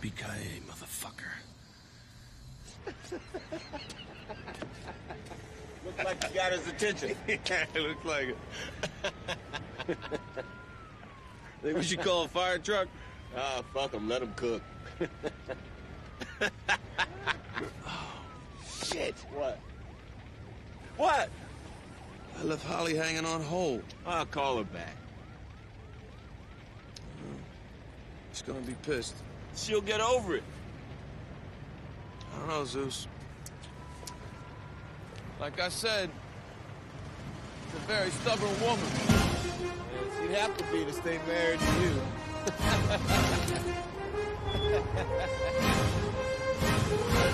Yippee-ki-yay, motherfucker. Looks like you got his attention. it looks like it. Think we should call a fire truck? Ah, fuck him. Let him cook. Shit. What? What? I left Holly hanging on hold. I'll call her back. She's gonna be pissed. She'll get over it. I don't know, Zeus. Like I said, she's a very stubborn woman. She'd have to be to stay married to you.